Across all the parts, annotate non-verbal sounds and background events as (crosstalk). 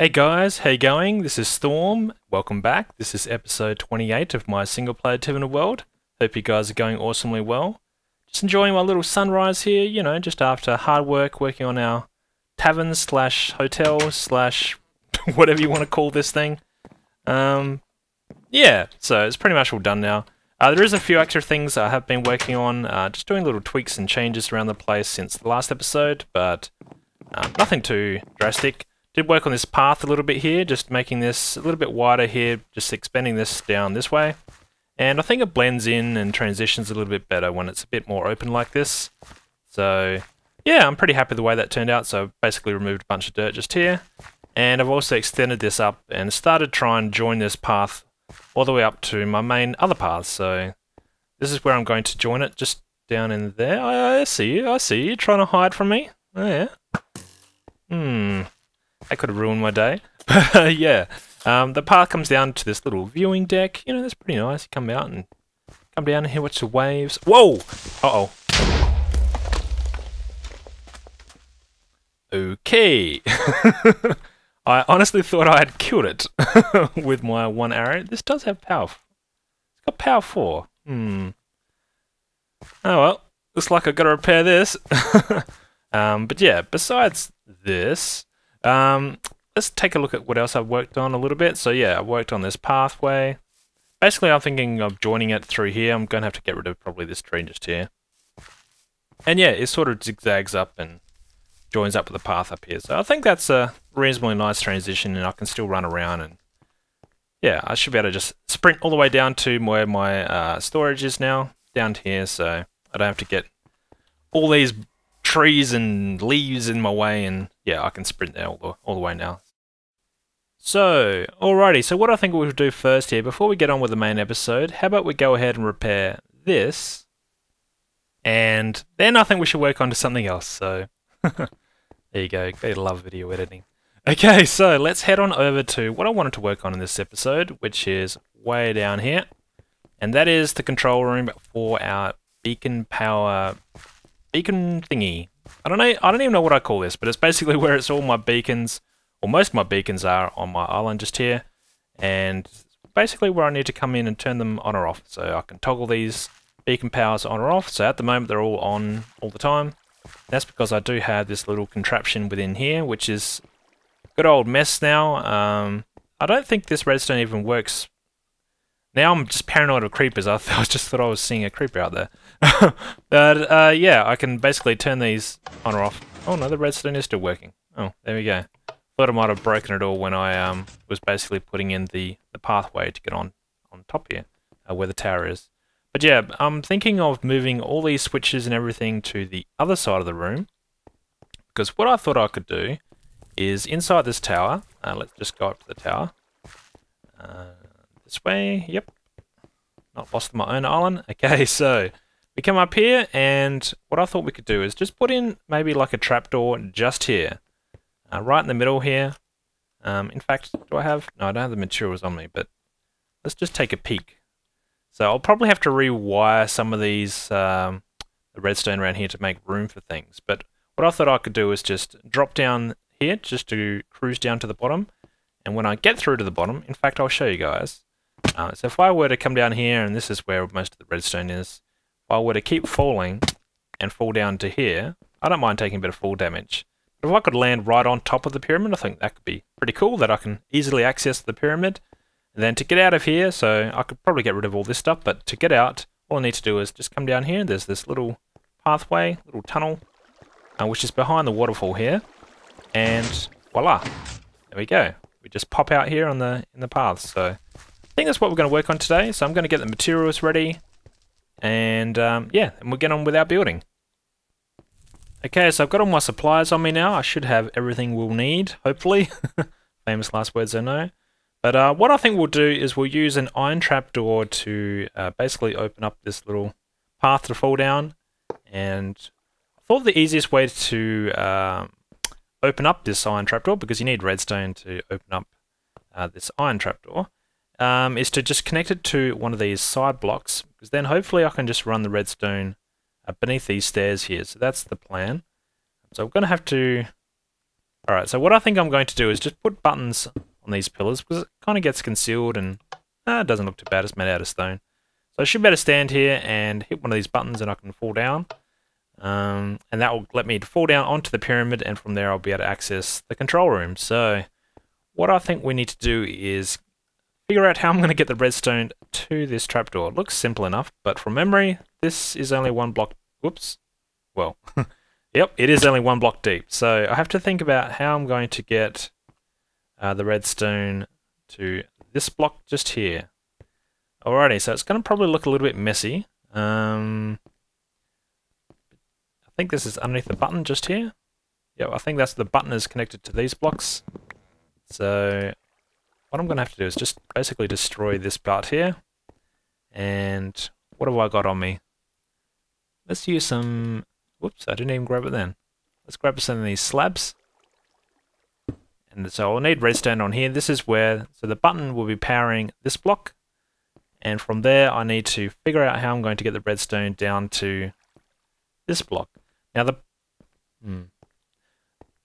Hey guys, how you going? This is Storm. Welcome back. This is episode 28 of my single player Tiveden World. Hope you guys are going awesomely well. Just enjoying my little sunrise here, you know, just after hard work working on our tavern slash hotel slash (laughs) whatever you want to call this thing. Um, yeah, so it's pretty much all done now. Uh, there is a few extra things I have been working on, uh, just doing little tweaks and changes around the place since the last episode, but uh, nothing too drastic. Did work on this path a little bit here, just making this a little bit wider here, just expanding this down this way. And I think it blends in and transitions a little bit better when it's a bit more open like this. So yeah, I'm pretty happy with the way that turned out. So basically removed a bunch of dirt just here. And I've also extended this up and started trying to join this path all the way up to my main other path. So this is where I'm going to join it, just down in there. I, I see you, I see you, trying to hide from me. Oh yeah. Hmm. That could have ruined my day. (laughs) yeah. Um, the path comes down to this little viewing deck. You know, that's pretty nice. You come out and come down here, watch the waves. Whoa! Uh-oh. Okay. (laughs) I honestly thought I had killed it (laughs) with my one arrow. This does have power. It's got power 4. Hmm. Oh well. Looks like I've got to repair this. um, but yeah, besides this, um, let's take a look at what else I've worked on a little bit. So yeah, I've worked on this pathway. Basically, I'm thinking of joining it through here. I'm going to have to get rid of probably this tree just here. And yeah, it sort of zigzags up and joins up with the path up here. So I think that's a reasonably nice transition and I can still run around and yeah, I should be able to just sprint all the way down to where my uh, storage is now, down here, so I don't have to get all these trees and leaves in my way and yeah, I can sprint there all the, all the way now. So, alrighty, so what I think we'll do first here, before we get on with the main episode, how about we go ahead and repair this, and then I think we should work on to something else, so (laughs) there you go, they love video editing. Okay, so let's head on over to what I wanted to work on in this episode, which is way down here. And that is the control room for our beacon power beacon thingy. I don't know I don't even know what I call this, but it's basically (laughs) where it's all my beacons, or most of my beacons are on my island just here. And basically where I need to come in and turn them on or off. So I can toggle these beacon powers on or off. So at the moment they're all on all the time. That's because I do have this little contraption within here, which is Good old mess now. Um, I don't think this redstone even works. Now I'm just paranoid of creepers. I, (laughs) th I just thought I was seeing a creeper out there. (laughs) but uh, yeah, I can basically turn these on or off. Oh no, the redstone is still working. Oh, there we go. Thought I might have broken it all when I um, was basically putting in the, the pathway to get on, on top here, uh, where the tower is. But yeah, I'm thinking of moving all these switches and everything to the other side of the room. Because what I thought I could do is inside this tower. Uh, let's just go up to the tower. Uh, this way, yep. Not lost my own island. Okay, (laughs) so we come up here, and what I thought we could do is just put in maybe like a trapdoor just here. Uh, right in the middle here. Um, in fact, do I have... No, I don't have the materials on me, but let's just take a peek. So I'll probably have to rewire some of these um, the redstone around here to make room for things. But what I thought I could do is just drop down here just to cruise down to the bottom. And when I get through to the bottom, in fact, I'll show you guys. Uh, so if I were to come down here, and this is where most of the redstone is, if I were to keep falling and fall down to here, I don't mind taking a bit of fall damage. But if I could land right on top of the pyramid, I think that could be pretty cool, that I can easily access the pyramid. And then to get out of here, so I could probably get rid of all this stuff, but to get out, all I need to do is just come down here. There's this little pathway, little tunnel, uh, which is behind the waterfall here and voila, there we go. We just pop out here on the in the path, So think that's what we're going to work on today. So I'm going to get the materials ready, and um, yeah, and we'll get on with our building. Okay, so I've got all my supplies on me now. I should have everything we'll need, hopefully. (laughs) Famous last words I know. But uh, what I think we'll do is we'll use an iron trap door to uh, basically open up this little path to fall down. And I thought the easiest way to um, open up this iron trapdoor, because you need redstone to open up uh, this iron trapdoor, um, is to just connect it to one of these side blocks, because then hopefully I can just run the redstone uh, beneath these stairs here. So that's the plan. So I'm going to have to... Alright, so what I think I'm going to do is just put buttons on these pillars because it kind of gets concealed and uh, it doesn't look too bad. It's made out of stone. So I should better stand here and hit one of these buttons and I can fall down. Um, and that will let me fall down onto the pyramid and from there I'll be able to access the control room. So what I think we need to do is figure out how I'm going to get the redstone to this trapdoor. It looks simple enough, but from memory, this is only one block. Whoops. Well, (laughs) yep, it is only one block deep. So I have to think about how I'm going to get uh, the redstone to this block just here. Alrighty, so it's going to probably look a little bit messy. Um, I think this is underneath the button just here. Yeah, I think that's the button is connected to these blocks. So what I'm going to have to do is just basically destroy this part here. And what have I got on me? Let's use some... Whoops, I didn't even grab it then. Let's grab some of these slabs. And so I'll need redstone on here. This is where, so the button will be powering this block. And from there, I need to figure out how I'm going to get the redstone down to this block. Now the, hmm.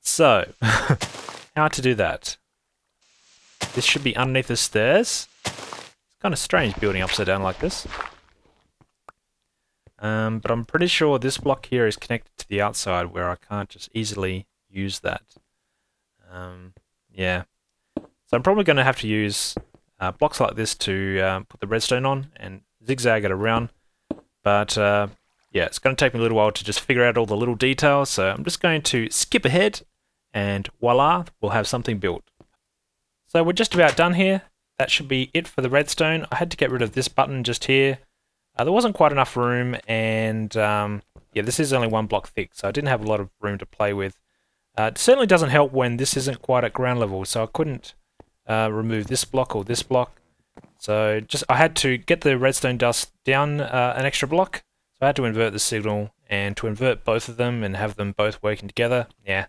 So, (laughs) how to do that? This should be underneath the stairs. It's kind of strange building upside down like this. Um, but I'm pretty sure this block here is connected to the outside where I can't just easily use that. Um, yeah. So I'm probably going to have to use uh, blocks like this to uh, put the redstone on and zigzag it around. But uh, yeah, it's going to take me a little while to just figure out all the little details. So I'm just going to skip ahead and voila, we'll have something built. So we're just about done here. That should be it for the redstone. I had to get rid of this button just here. Uh, there wasn't quite enough room and um, yeah, this is only one block thick, so I didn't have a lot of room to play with. Uh, it certainly doesn't help when this isn't quite at ground level, so I couldn't uh, remove this block or this block. So just I had to get the redstone dust down uh, an extra block, so I had to invert the signal, and to invert both of them and have them both working together, yeah,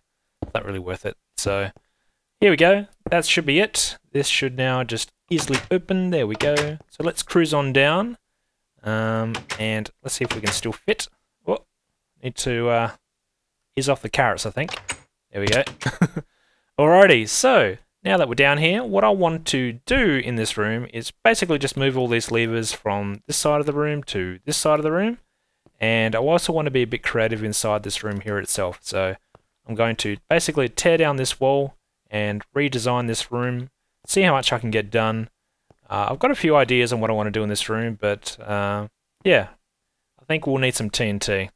not really worth it. So here we go, that should be it. This should now just easily open, there we go. So let's cruise on down, um, and let's see if we can still fit. Oh, need to uh, ease off the carrots, I think. There we go. (laughs) Alrighty, so now that we're down here, what I want to do in this room is basically just move all these levers from this side of the room to this side of the room. And I also want to be a bit creative inside this room here itself. So I'm going to basically tear down this wall and redesign this room, see how much I can get done. Uh, I've got a few ideas on what I want to do in this room, but uh, yeah, I think we'll need some TNT.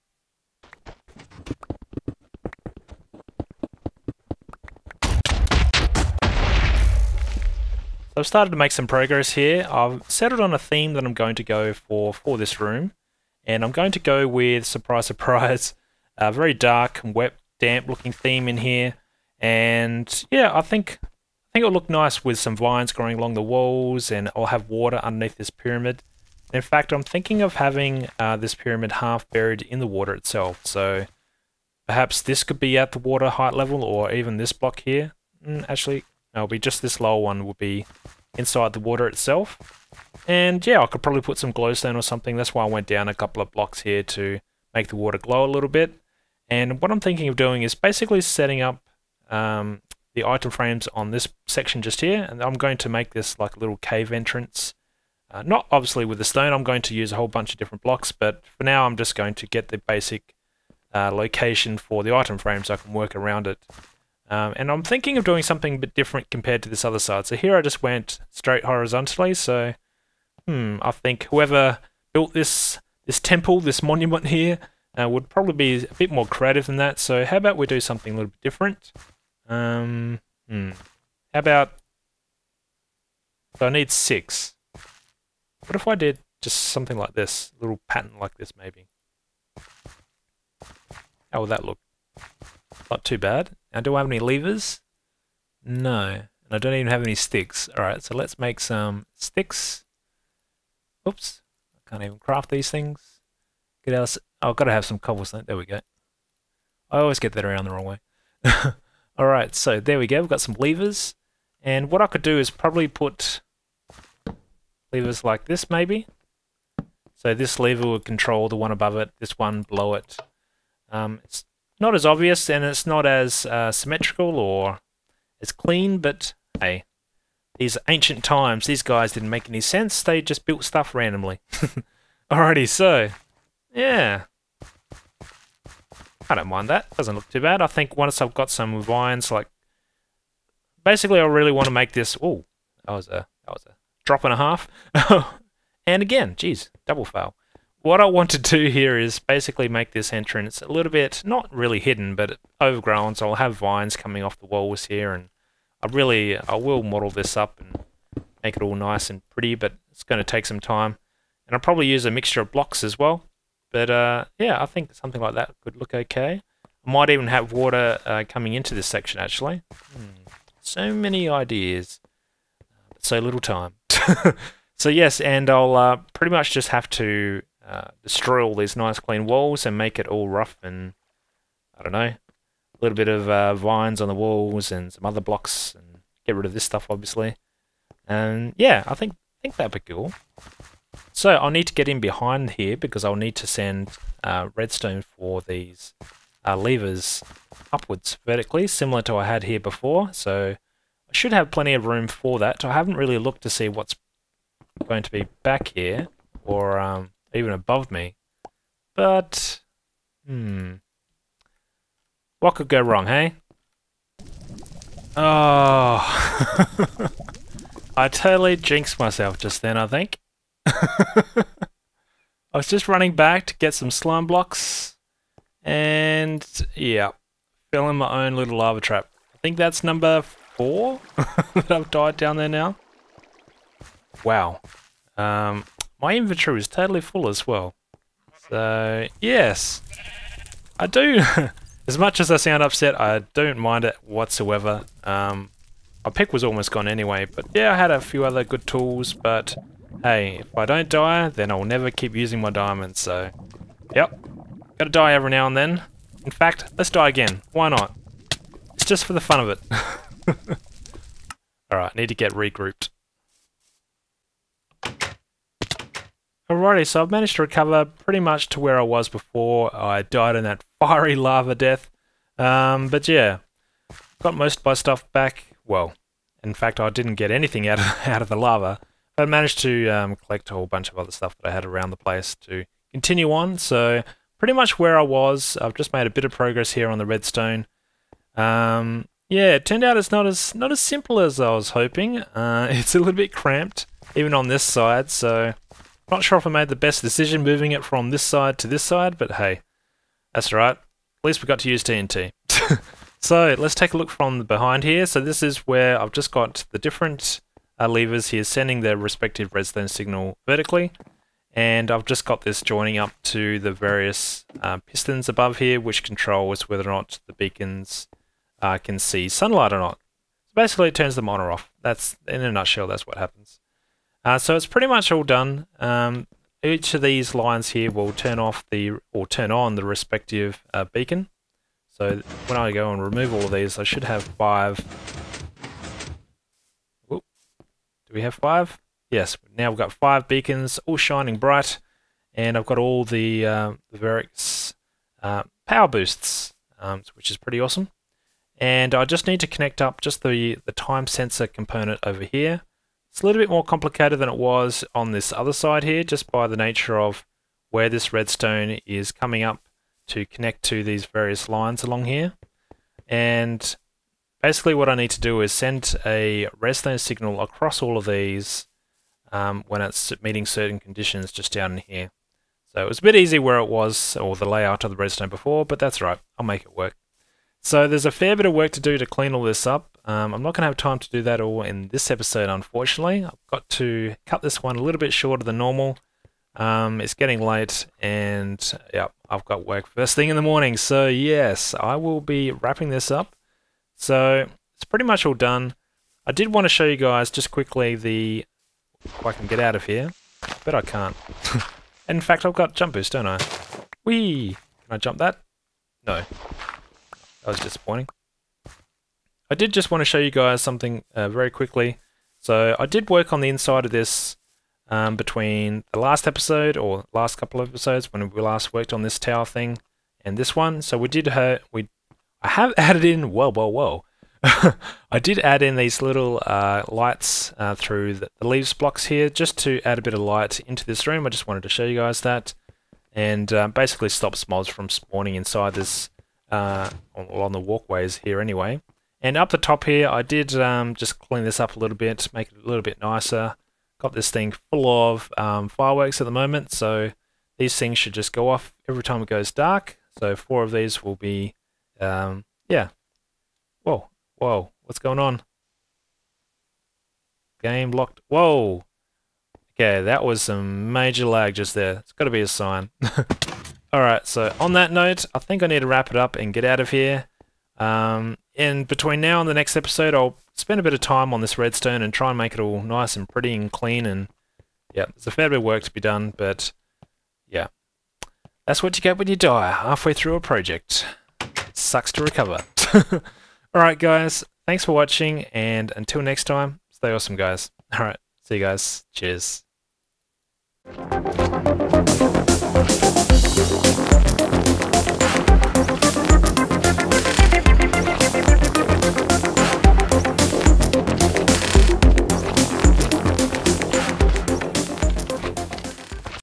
I've started to make some progress here. I've settled on a theme that I'm going to go for for this room. And I'm going to go with, surprise, (laughs) surprise, a very dark, and wet, damp looking theme in here. And yeah, I think I think it'll look nice with some vines growing along the walls and I'll have water underneath this pyramid. In fact, I'm thinking of having uh, this pyramid half buried in the water itself. So perhaps this could be at the water height level or even this block here. Mm, actually, It'll be just this lower one will be inside the water itself. And yeah, I could probably put some glowstone or something. That's why I went down a couple of blocks here to make the water glow a little bit. And what I'm thinking of doing is basically setting up um, the item frames on this section just here. And I'm going to make this like a little cave entrance. Uh, not obviously with the stone, I'm going to use a whole bunch of different blocks, but for now I'm just going to get the basic uh, location for the item frame so I can work around it. Um, and I'm thinking of doing something a bit different compared to this other side. So here I just went straight horizontally. So, hmm, I think whoever built this this temple, this monument here, uh, would probably be a bit more creative than that. So how about we do something a little bit different? Um, hmm. How about... So I need six. What if I did just something like this? A little pattern like this, maybe. How would that look? Not too bad. Now, do I have any levers? No. And I don't even have any sticks. Alright, so let's make some sticks. Oops. I can't even craft these things. Get else. Oh, I've got to have some cobblestone. There we go. I always get that around the wrong way. (laughs) Alright, so there we go. We've got some levers. And what I could do is probably put levers like this, maybe. So this lever would control the one above it, this one below it. Um, it's not as obvious and it's not as uh, symmetrical or as clean, but hey, these ancient times, these guys didn't make any sense. They just built stuff randomly. (laughs) Alrighty, so, yeah. I don't mind that. Doesn't look too bad. I think once I've got some vines, like, basically I really want to make this, oh, that was a, that was a drop and a half. (laughs) and again, geez, double fail. What I want to do here is basically make this entrance a little bit, not really hidden, but overgrown, so I'll have vines coming off the walls here, and I really, I will model this up and make it all nice and pretty, but it's going to take some time. And I'll probably use a mixture of blocks as well. But uh, yeah, I think something like that could look okay. I might even have water uh, coming into this section actually. Hmm. So many ideas, but so little time. (laughs) so yes, and I'll uh, pretty much just have to uh, destroy all these nice clean walls and make it all rough and I don't know, a little bit of uh, vines on the walls and some other blocks and get rid of this stuff obviously. And yeah, I think I think that'd be cool. So I'll need to get in behind here because I'll need to send uh, redstone for these uh, levers upwards vertically, similar to I had here before. So I should have plenty of room for that. I haven't really looked to see what's going to be back here or um, even above me. But, hmm. What could go wrong, hey? Oh. (laughs) I totally jinxed myself just then, I think. (laughs) I was just running back to get some slime blocks. And, yeah. Fell in my own little lava trap. I think that's number four (laughs) that I've died down there now. Wow. Um, my inventory is totally full as well. So, yes. I do. (laughs) as much as I sound upset, I don't mind it whatsoever. Um, my pick was almost gone anyway, but yeah, I had a few other good tools, but hey, if I don't die, then I'll never keep using my diamonds, so... Yep. Gotta die every now and then. In fact, let's die again. Why not? It's just for the fun of it. (laughs) Alright, need to get regrouped. Alrighty, so I've managed to recover pretty much to where I was before I died in that (laughs) fiery lava death. Um, but yeah, got most of my stuff back. Well, in fact, I didn't get anything out of, (laughs) out of the lava. I managed to um, collect a whole bunch of other stuff that I had around the place to continue on. So pretty much where I was. I've just made a bit of progress here on the redstone. Um, yeah, it turned out it's not as not as simple as I was hoping. Uh, (laughs) it's a little bit cramped, even on this side. So not sure if I made the best decision moving it from this side to this side, but hey, that's right. At least we got to use TNT. (laughs) so let's take a look from behind here. So this is where I've just got the different uh, levers here sending their respective redstone signal vertically. And I've just got this joining up to the various uh, pistons above here, which controls whether or not the beacons uh, can see sunlight or not. So basically, it turns them on or off. That's in a nutshell. That's what happens. Uh, so it's pretty much all done. Um, each of these lines here will turn off the or turn on the respective uh, beacon. So when I go and remove all of these, I should have five. Do we have five? Yes. Now we've got five beacons, all shining bright, and I've got all the, uh, uh, power boosts, um, which is pretty awesome. And I just need to connect up just the the time sensor component over here it's a little bit more complicated than it was on this other side here, just by the nature of where this redstone is coming up to connect to these various lines along here. And basically what I need to do is send a redstone signal across all of these um, when it's meeting certain conditions just down in here. So it was a bit easy where it was, or the layout of the redstone before, but that's right, I'll make it work. So there's a fair bit of work to do to clean all this up. Um, I'm not going to have time to do that all in this episode, unfortunately. I've got to cut this one a little bit shorter than normal. Um, it's getting late, and yeah, I've got work first thing in the morning. So yes, I will be wrapping this up. So it's pretty much all done. I did want to show you guys just quickly the if I can get out of here. I bet I can't. (laughs) in fact, I've got jump boost, don't I? Whee! Can I jump that? No. That was disappointing. I did just want to show you guys something uh, very quickly. So I did work on the inside of this um, between the last episode or last couple of episodes when we last worked on this tower thing and this one. So we did her we I have added in whoa whoa whoa. (laughs) I did add in these little uh, lights uh, through the, leaves blocks here just to add a bit of light into this room. I just wanted to show you guys that and uh, basically stops mobs from spawning inside this uh, on the walkways here anyway. And up the top here, I did um, just clean this up a little bit, make it a little bit nicer. Got this thing full of um, fireworks at the moment, so these things should just go off every time it goes dark. So four of these will be, um, yeah. Whoa, whoa, what's going on? Game locked. Whoa. Okay, that was some major lag just there. It's got to be a sign. (laughs) Alright, so on that note, I think I need to wrap it up and get out of here. Um, and between now and the next episode, I'll spend a bit of time on this redstone and try and make it all nice and pretty and clean. And yeah, there's a fair bit of work to be done, but yeah, that's what you get when you die halfway through a project. Sucks to recover. (laughs) Alright, guys, thanks for watching, and until next time, stay awesome, guys. Alright, see you guys. Cheers.